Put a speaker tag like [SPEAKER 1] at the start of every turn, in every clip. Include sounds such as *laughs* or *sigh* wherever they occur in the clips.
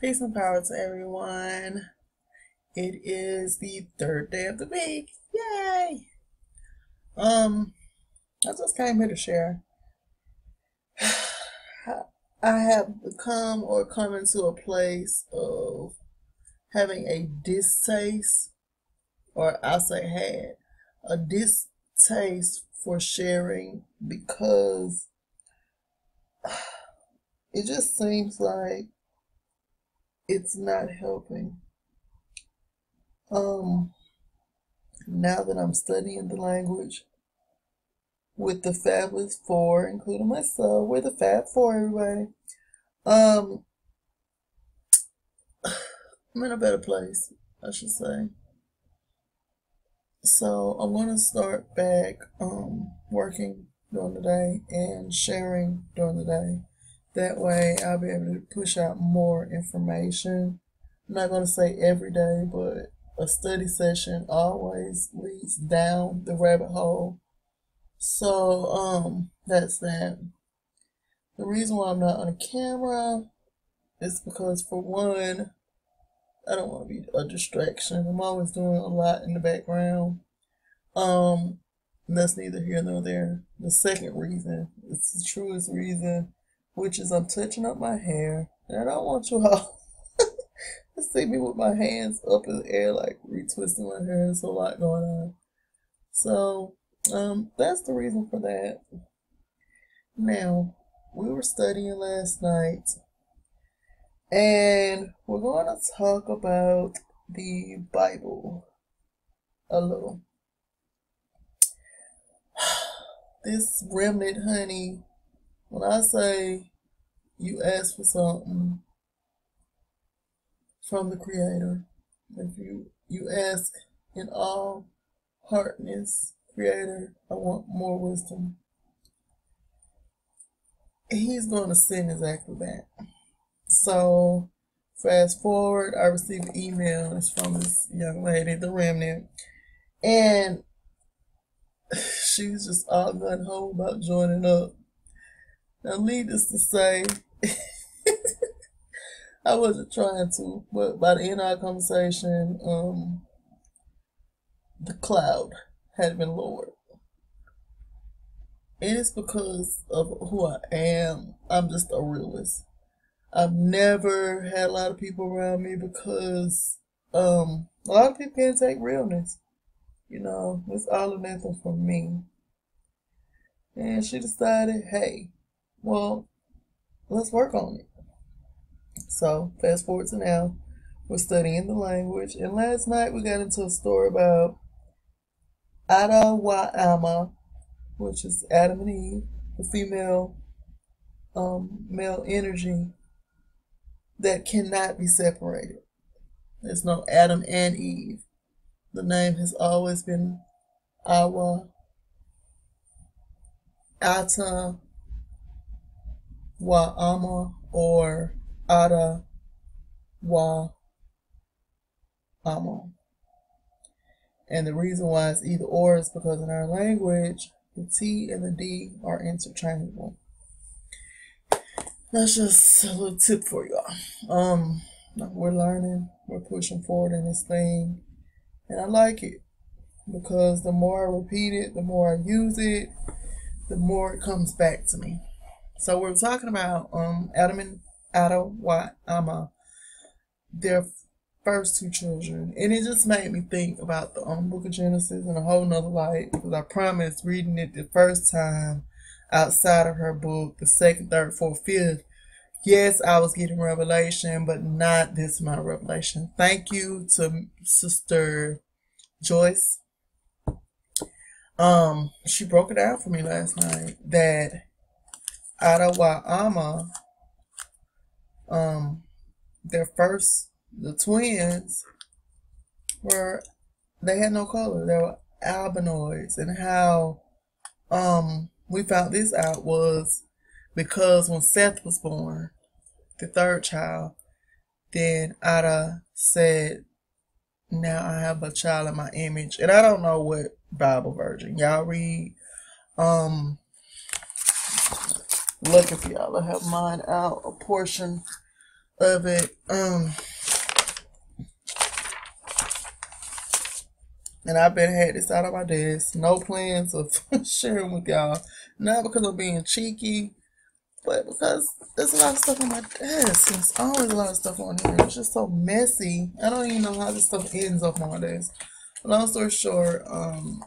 [SPEAKER 1] Peace and power to everyone. It is the third day of the week. Yay! Um, I just came here to share. *sighs* I have become or come into a place of having a distaste, or I'll say had a distaste for sharing because *sighs* it just seems like it's not helping. Um, now that I'm studying the language with the Fabulous Four, including myself, we're the Fab Four, everybody. Um, I'm in a better place, I should say. So I'm gonna start back um working during the day and sharing during the day. That way I'll be able to push out more information. I'm not going to say every day, but a study session always leads down the rabbit hole. So, um, that's that. The reason why I'm not on a camera is because, for one, I don't want to be a distraction. I'm always doing a lot in the background. Um, that's neither here nor there. The second reason, it's the truest reason, which is I'm touching up my hair. And I don't want you all *laughs* to see me with my hands up in the air, like retwisting my hair. There's a lot going on. So, um, that's the reason for that. Now, we were studying last night, and we're going to talk about the Bible a little. *sighs* This remnant honey when I say you ask for something from the Creator, if you you ask in all heartness, Creator, I want more wisdom. He's going to send exactly that. So, fast forward, I received emails from this young lady, the remnant, and *sighs* she's just all gun ho about joining up. Now, needless to say, *laughs* I wasn't trying to, but by the end of our conversation, um, the cloud had been lowered. It's because of who I am. I'm just a realist. I've never had a lot of people around me because um, a lot of people can't take realness. You know, it's all or nothing for me. And she decided, hey, well, let's work on it. So, fast forward to now, we're studying the language. And last night we got into a story about Ada wa Ama, which is Adam and Eve, the female um, male energy that cannot be separated. There's no Adam and Eve. The name has always been Awa, Ata, Wa Ama or Ada Wa Ama. And the reason why it's either or is because in our language, the T and the D are interchangeable. That's just a little tip for y'all. Um, we're learning, we're pushing forward in this thing, and I like it because the more I repeat it, the more I use it, the more it comes back to me. So we're talking about um Adam and Ada Ama, their first two children, and it just made me think about the um, Book of Genesis in a whole nother light because I promised reading it the first time outside of her book, the second, third, fourth, fifth. Yes, I was getting revelation, but not this of revelation. Thank you to Sister Joyce. Um, she broke it down for me last night that Adawa'ama, um, their first, the twins were, they had no color. They were albinoids. And how, um, we found this out was because when Seth was born, the third child, then Ada said, now I have a child in my image. And I don't know what Bible version. Y'all read um Look if y'all I have mine out a portion of it. Um, and I've been had this out of my desk. No plans of *laughs* sharing with y'all. Not because I'm being cheeky, but because there's a lot of stuff on my desk. There's always a lot of stuff on here. It's just so messy. I don't even know how this stuff ends up on my desk. Long story short, um,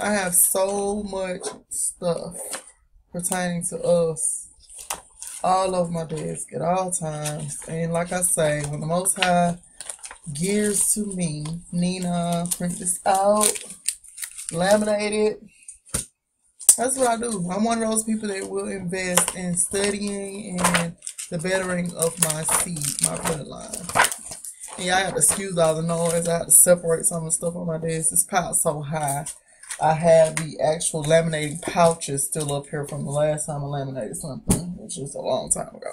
[SPEAKER 1] I have so much stuff pertaining to us all over my desk at all times. And like I say, when the Most High gears to me, Nina, print this out, laminate it. That's what I do. I'm one of those people that will invest in studying and the bettering of my seed, my bloodline. And y'all have to excuse all the noise. I have to separate some of the stuff on my desk. This piled so high. I have the actual laminating pouches still up here from the last time I laminated something, which was a long time ago.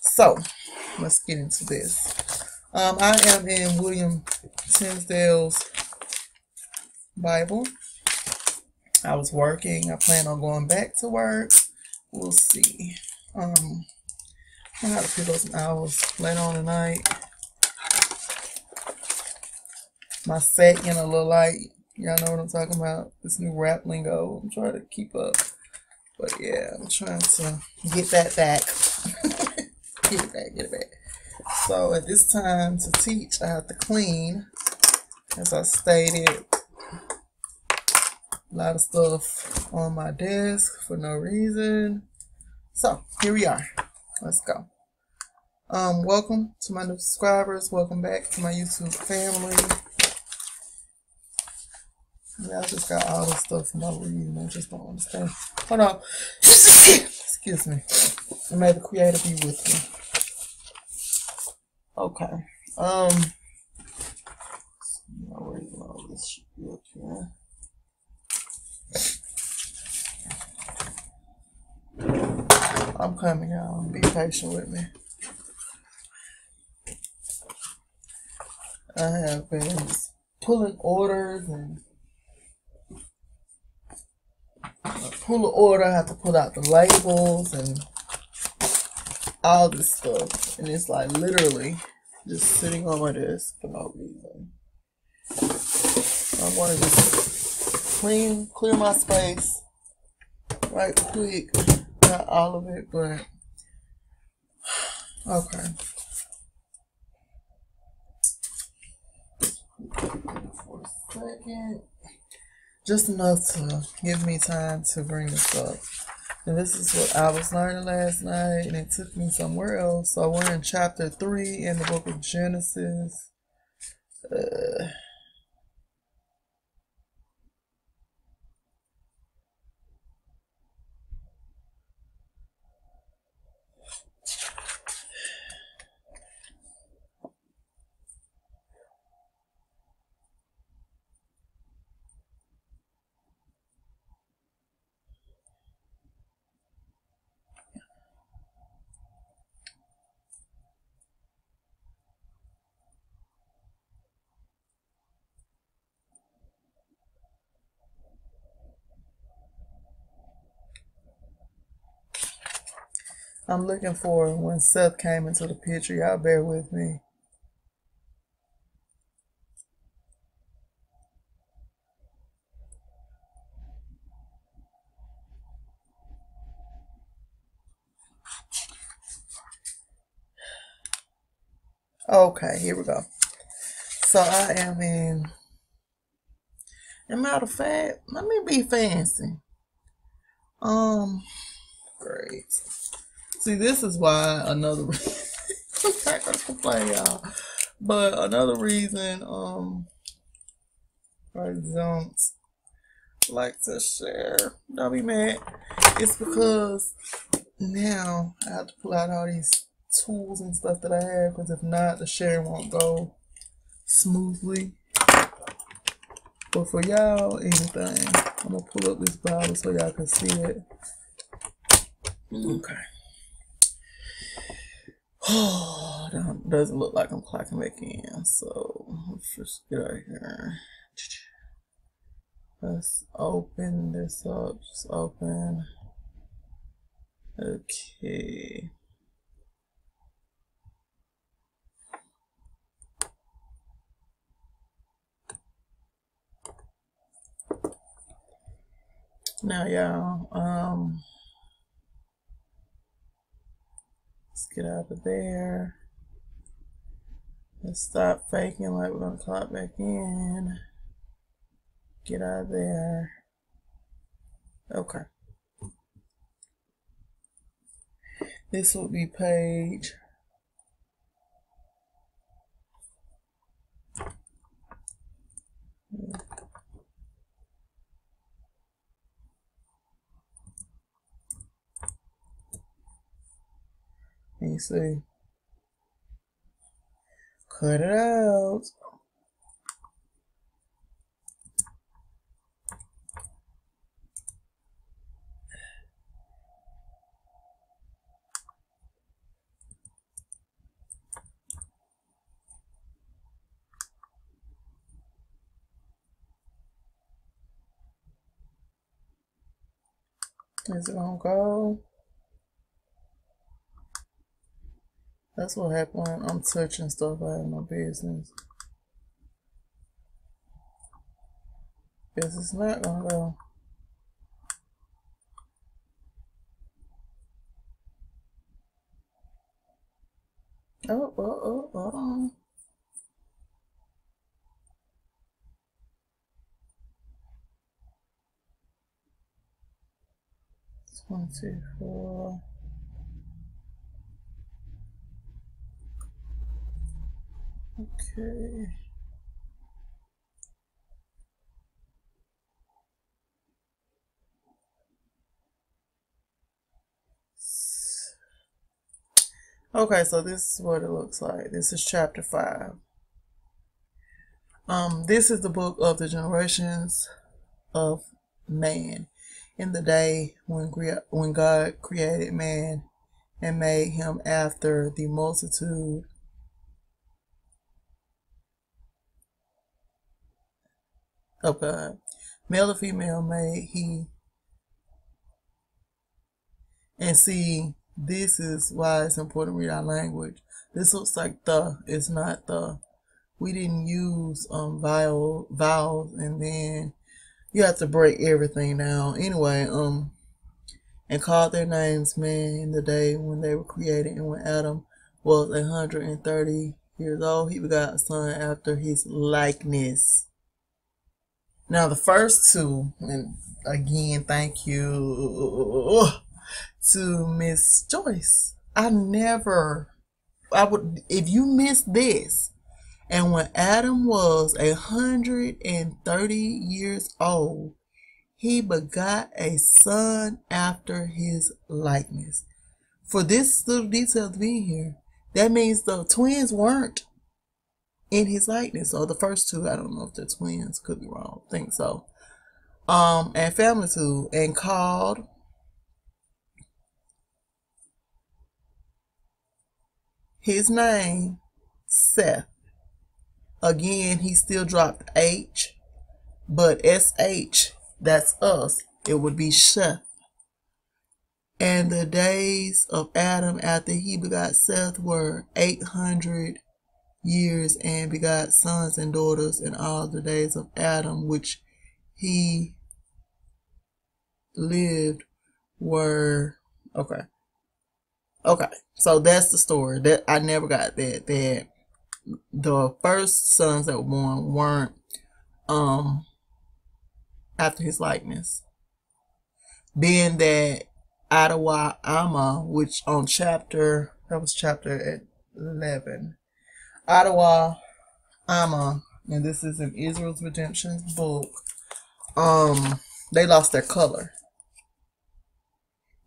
[SPEAKER 1] So, let's get into this. Um, I am in William Tyndale's Bible. I was working. I plan on going back to work. We'll see. Um, I have to up some hours later on tonight. My second a little light Y'all know what I'm talking about. This new rap lingo. I'm trying to keep up. But yeah, I'm trying to get that back. *laughs* get it back, get it back. So at this time to teach, I have to clean. As I stated, a lot of stuff on my desk for no reason. So here we are. Let's go. Um, welcome to my new subscribers. Welcome back to my YouTube family. Yeah, I just got all this stuff for my reason. I just don't understand. Hold on. *coughs* Excuse me. And may the creator be with me. Okay. Um. All this be up here. I'm coming, y'all. Be patient with me. I have been pulling orders and pull the order, I have to pull out the labels and all this stuff. And it's like literally just sitting on my desk for no reason. I want to just clean, clear my space right quick. Not all of it, but *sighs* okay. For a second just enough to give me time to bring this up. And this is what I was learning last night, and it took me somewhere else. So we're in chapter 3 in the book of Genesis. Uh, I'm looking for when Seth came into the picture. Y'all bear with me. Okay, here we go. So I am in. Am I of fact, let me be fancy. Um, great. See, this is why another *laughs* I'm not gonna complain, y'all. But another reason, um, I don't like to share. Don't be mad. It's because now I have to pull out all these tools and stuff that I have. Because if not, the sharing won't go smoothly. But for y'all, anything, I'm gonna pull up this Bible so y'all can see it. Okay. *sighs* Oh, doesn't look like I'm clocking back in. So let's just get out of here. Let's open this up. Just open. Okay. Now, y'all, um, let's get out of there. Let's stop faking like we're gonna clock back in. Get out of there. Okay. This would be page me see. Cut it out. Is it gonna go? That's what happened I'm touching stuff out of my business. Because it's not gonna go. Oh, oh, oh, oh. Twenty-four. Okay. Okay, so this is what it looks like. This is chapter 5. Um, this is the book of the generations of man. In the day when when God created man and made him after the multitude of God. Male or female made he. And see, this is why it's important to read our language. This looks like the, it's not the. We didn't use um vowel vowels and then you have to break everything down. Anyway, um and called their names man in the day when they were created and when Adam was a hundred and thirty years old, he begot a son after his likeness. Now, the first two, and again, thank you to Miss Joyce. I never, I would, if you missed this, and when Adam was a hundred and thirty years old, he begot a son after his likeness. For this little detail to be here, that means the twins weren't in his likeness. Or the first two, I don't know if they're twins, could be wrong. Think so. Um, and family two, and called his name Seth. Again, he still dropped H, but SH, that's us. It would be Sheth. And the days of Adam after he begot Seth were 800 years and begot sons and daughters in all the days of Adam, which he lived were okay. Okay, so that's the story. That I never got that. That the first sons that were born weren't um after his likeness. Being that Adawa Ama, which on chapter that was chapter eleven, Ottawa Ama, and this is in Israel's Redemption book. Um, they lost their color.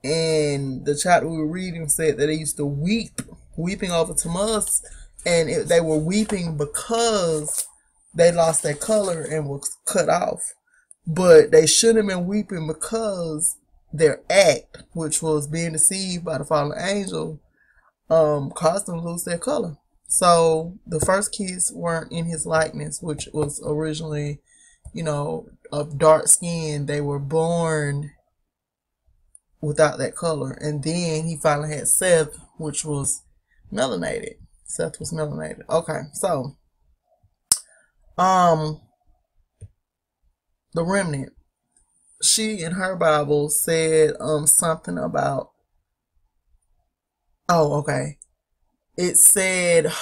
[SPEAKER 1] And the chapter we were reading said that they used to weep, weeping over Tammuz, and it, they were weeping because they lost their color and was cut off. But they shouldn't have been weeping because their act, which was being deceived by the fallen angel, um, caused them to lose their color. So the first kids weren't in his likeness, which was originally, you know, of dark skin. They were born without that color. And then he finally had Seth, which was melanated. Seth was melanated. Okay, so um the remnant. she in her Bible said um something about oh okay. It said *sighs* let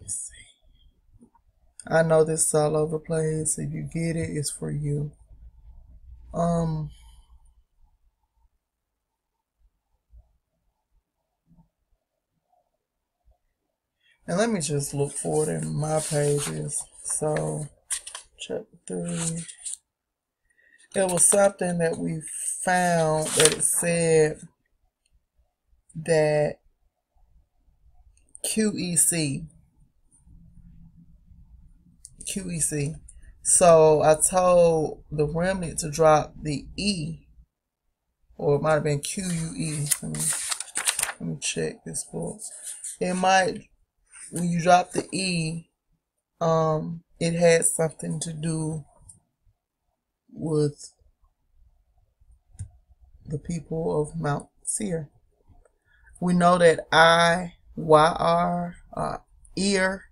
[SPEAKER 1] me see. I know this is all over the place. If you get it, it's for you. Um And let me just look for it in my pages. So, chapter 3. It was something that we found that it said that QEC. QEC. So I told the remnant to drop the E, or it might have been QUE. Let me, let me check this book. It might when you drop the E, um, it had something to do with the people of Mount Seir. We know that I, Y-R, uh, ear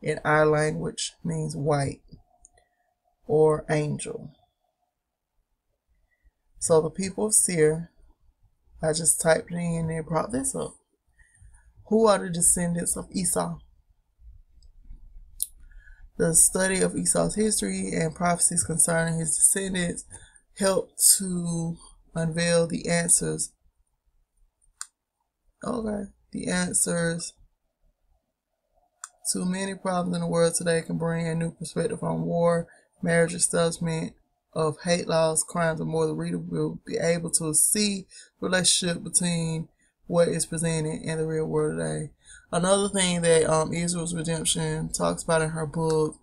[SPEAKER 1] in our language means white or angel. So the people of Seir, I just typed in and brought this up. Who are the descendants of Esau? The study of Esau's history and prophecies concerning his descendants helped to unveil the answers. Okay, the answers to many problems in the world today can bring a new perspective on war, marriage establishment of hate laws, crimes, and more. The reader will be able to see the relationship between what is presented in the real world today. Another thing that um, Israel's Redemption talks about in her book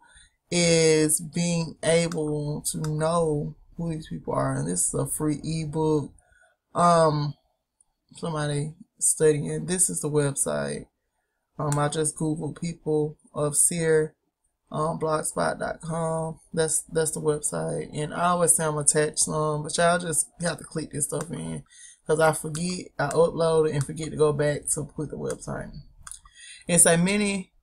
[SPEAKER 1] is being able to know who these people are. And this is a free ebook. Um, somebody studying. This is the website. Um, I just Google people of Seir um, blogspot.com. That's that's the website. And I always say I'm attached some, but y'all just have to click this stuff in because I forget, I upload it and forget to go back to put the website. And so many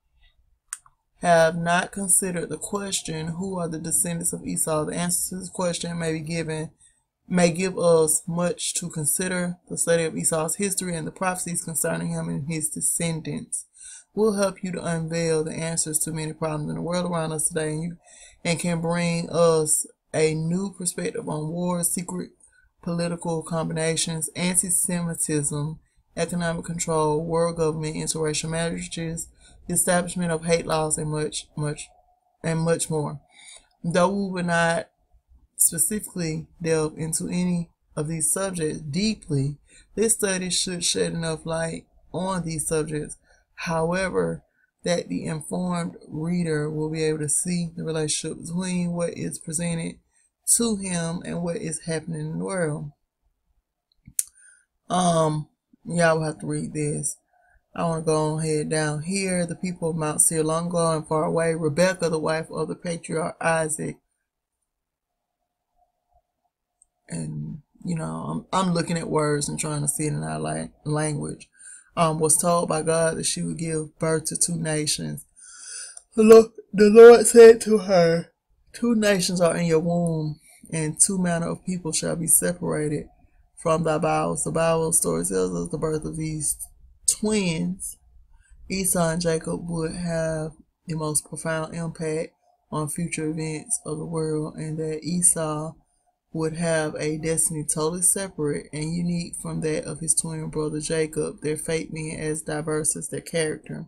[SPEAKER 1] have not considered the question, who are the descendants of Esau? The answer to this question may be given, may give us much to consider. The study of Esau's history and the prophecies concerning him and his descendants will help you to unveil the answers to many problems in the world around us today and, you, and can bring us a new perspective on war, secret political combinations, anti Semitism, economic control, world government, interracial marriages, the establishment of hate laws, and much, much, and much more. Though we will not specifically delve into any of these subjects deeply, this study should shed enough light on these subjects. However, that the informed reader will be able to see the relationship between what is presented to him and what is happening in the world. Um, y'all will have to read this. I want to go ahead down here. The people of Mount Seir, long gone and far away. Rebecca, the wife of the patriarch Isaac. And, you know, I'm, I'm looking at words and trying to see it in our language. Um, was told by God that she would give birth to two nations. The Lord, the Lord said to her, Two nations are in your womb, and two manner of people shall be separated from thy bowels. The Bible story tells us the birth of these twins, Esau and Jacob, would have the most profound impact on future events of the world, and that Esau would have a destiny totally separate and unique from that of his twin brother Jacob, their fate being as diverse as their character.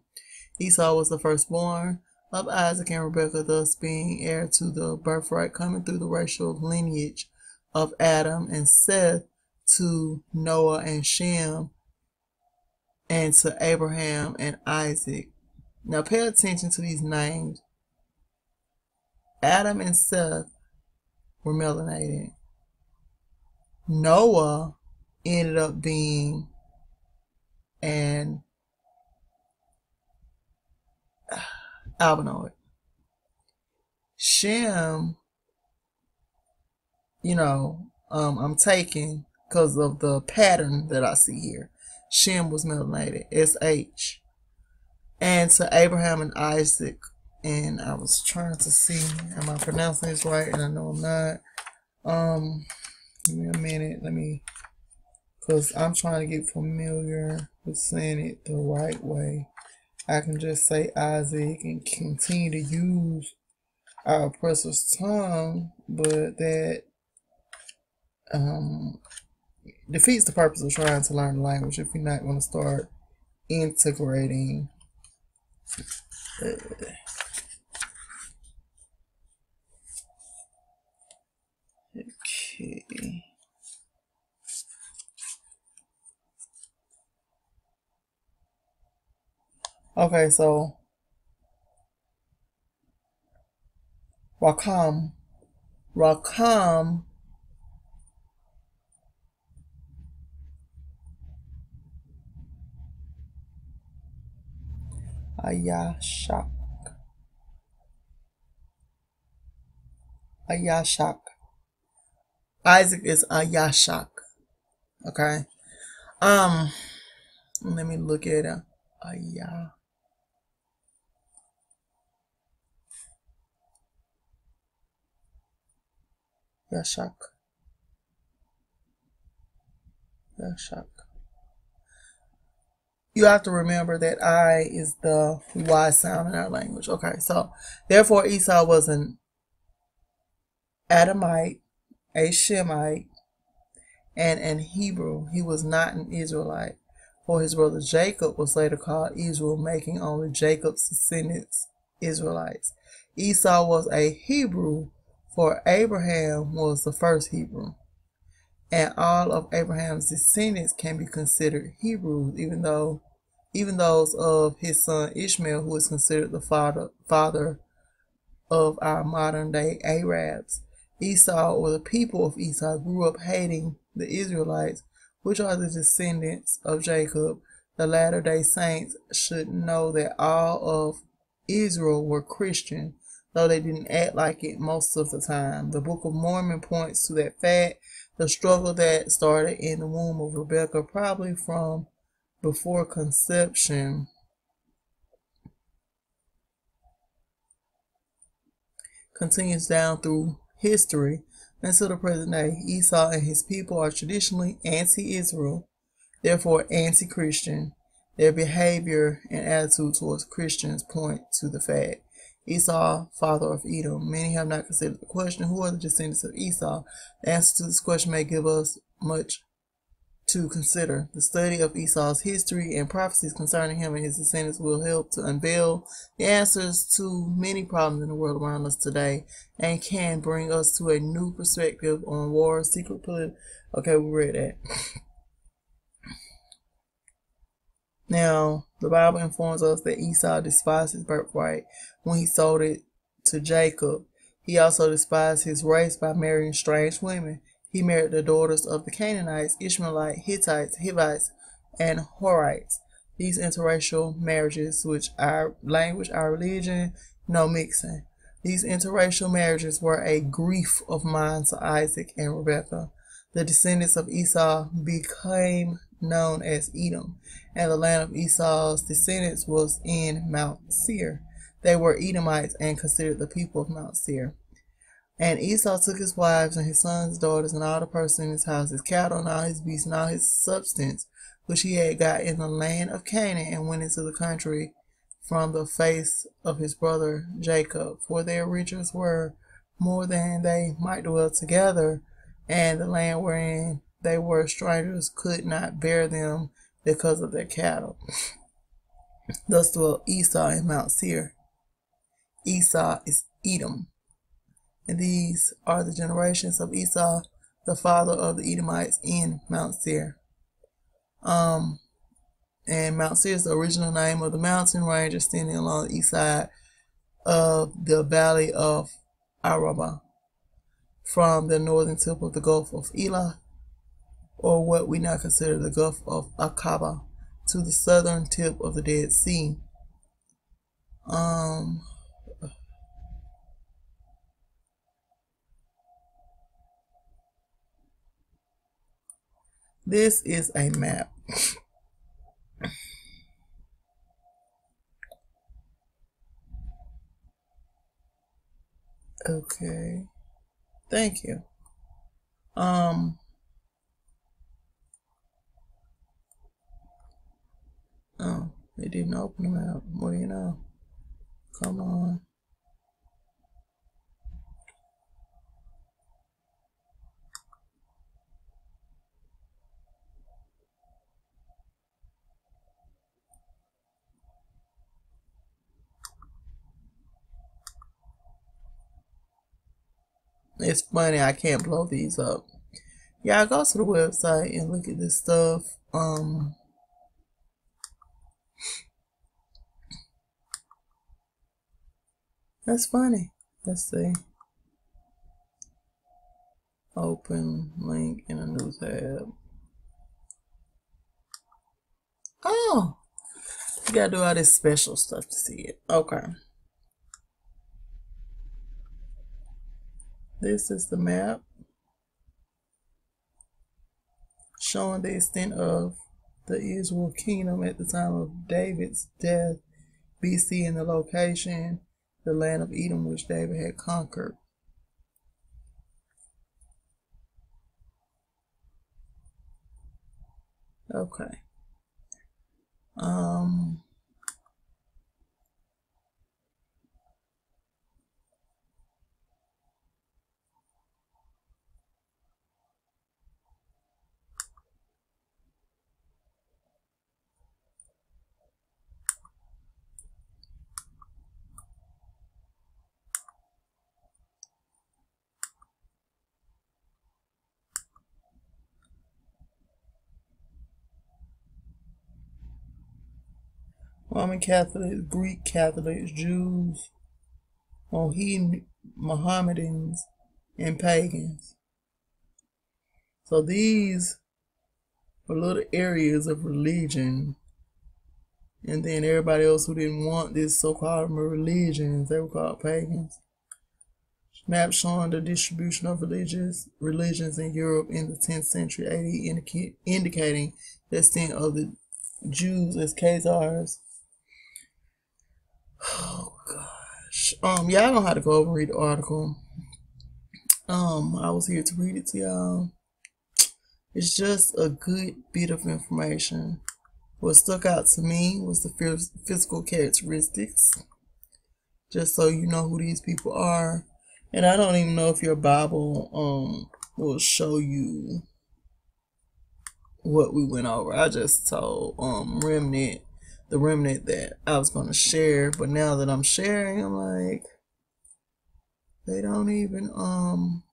[SPEAKER 1] Esau was the firstborn, of Isaac and Rebekah, thus being heir to the birthright coming through the racial lineage of Adam and Seth to Noah and Shem and to Abraham and Isaac. Now pay attention to these names. Adam and Seth were melanated. Noah ended up being an albinoid. Shem, you know, um, I'm taking because of the pattern that I see here. Shem was melanated, SH. And to Abraham and Isaac. And I was trying to see, am I pronouncing this right? And I know I'm not. Um, Give me a minute. Let me, because I'm trying to get familiar with saying it the right way. I can just say Isaac and continue to use our oppressor's tongue, but that um, defeats the purpose of trying to learn the language if you're not going to start integrating. Uh, okay. Okay, so Rakam, Rakam Ayashak. Ayashak. Isaac is Ayashak. Okay. Um, let me look at. Ayah. Yashak. Yashak. You have to remember that I is the Y sound in our language. Okay, so therefore Esau was an Adamite, a Shemite, and an Hebrew. He was not an Israelite. For his brother Jacob was later called Israel, making only Jacob's descendants Israelites. Esau was a Hebrew for Abraham was the first Hebrew. And all of Abraham's descendants can be considered Hebrews, even though even those of his son Ishmael, who is considered the father father of our modern day Arabs. Esau or the people of Esau grew up hating the Israelites, which are the descendants of Jacob. The latter day saints should know that all of Israel were Christian though they didn't act like it most of the time. The Book of Mormon points to that fact. The struggle that started in the womb of Rebecca, probably from before conception, continues down through history until the present day. Esau and his people are traditionally anti Israel, therefore anti Christian. Their behavior and attitude towards Christians point to the fact. Esau, father of Edom. Many have not considered the question, who are the descendants of Esau? The answer to this question may give us much to consider. The study of Esau's history and prophecies concerning him and his descendants will help to unveil the answers to many problems in the world around us today and can bring us to a new perspective on war, secret political. Okay, we read that. Now, the Bible informs us that Esau despised his birthright when he sold it to Jacob. He also despised his race by marrying strange women. He married the daughters of the Canaanites, Ishmaelites, Hittites, Hivites, and Horites. These interracial marriages, which our language, our religion, no mixing. These interracial marriages were a grief of mine to Isaac and Rebekah. The descendants of Esau became known as Edom, and the land of Esau's descendants was in Mount Seir. They were Edomites and considered the people of Mount Seir. And Esau took his wives and his sons' daughters and all the persons in his house, his cattle and all his beasts and all his substance, which he had got in the land of Canaan, and went into the country from the face of his brother Jacob. For their riches were more than they might dwell together, and the land wherein they were strangers could not bear them because of their cattle. Thus dwelt Esau in Mount Seir. Esau is Edom. And these are the generations of Esau, the father of the Edomites in Mount Seir. Um, and Mount Seir is the original name of the mountain range extending along the east side of the valley of Araba, from the northern tip of the Gulf of Elah or what we now consider the Gulf of Aqaba, to the southern tip of the Dead Sea. Um, this is a map. Okay. Thank you. Um, oh, it didn't open them out. What do you know? Come on. It's funny, I can't blow these up. Yeah, I go to the website and look at this stuff. Um, that's funny. Let's see. Open link in a new tab. Oh, you gotta do all this special stuff to see it. Okay. This is the map showing the extent of the Israel kingdom at the time of David's death, BC, and the location, the land of Edom, which David had conquered. Okay. Um, Roman Catholics, Greek Catholics, Jews, Mohammed, Mohammedans, and pagans. So these were little areas of religion. And then everybody else who didn't want this so-called religions, they were called pagans. Map showing the distribution of religious religions in Europe in the 10th century AD, indicating the extent of the Jews as Khazars Oh gosh. Um, y'all know how to go over and read the article. Um, I was here to read it to y'all. It's just a good bit of information. What stuck out to me was the physical characteristics. Just so you know who these people are. And I don't even know if your Bible um will show you what we went over. I just told um Remnant the remnant that I was going to share. But now that I'm sharing, I'm like, they don't even, um,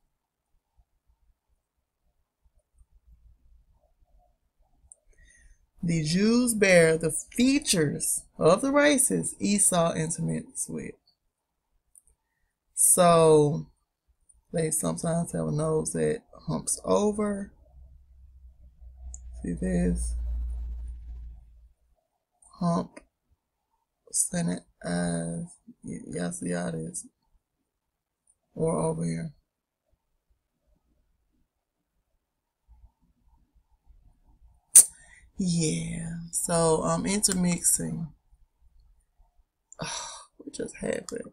[SPEAKER 1] the Jews bear the features of the races Esau intermixed with. So they sometimes have a nose that humps over. See this? Hump Senate as Yasiadis or over here. Yeah, so um, intermixing. What just happened?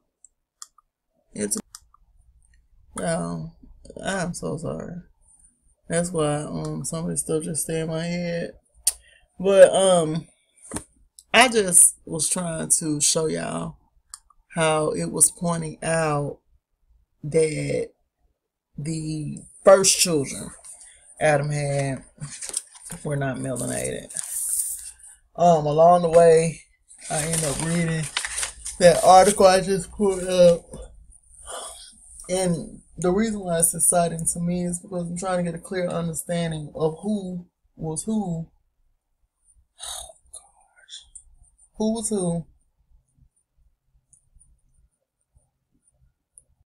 [SPEAKER 1] Inter- well, I'm so sorry. That's why um some of this stuff just stay in my head. But um I just was trying to show y'all how it was pointing out that the first children Adam had were not melanated. Um, along the way, I ended up reading that article I just put up, and the reason why it's exciting to me is because I'm trying to get a clear understanding of who was who who was who